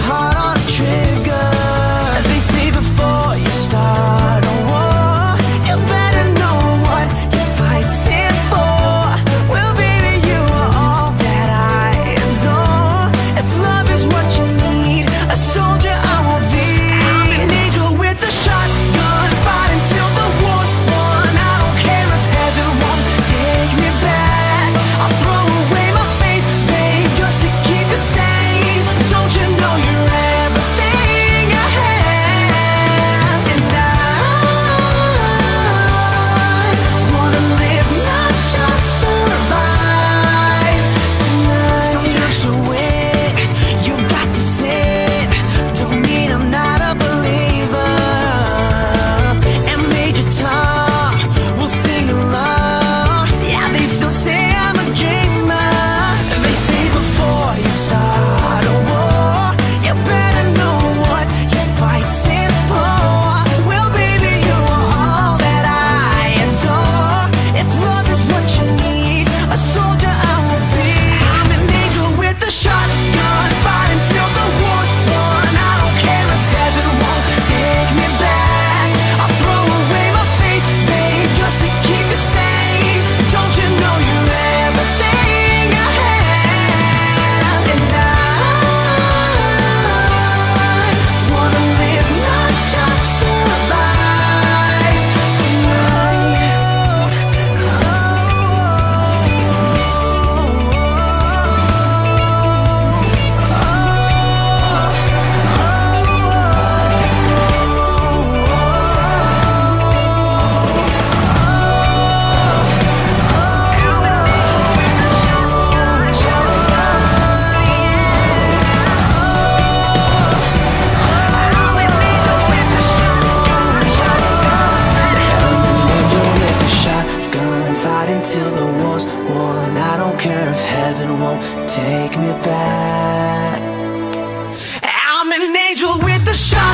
heart. Care if heaven won't take me back. I'm an angel with a shotgun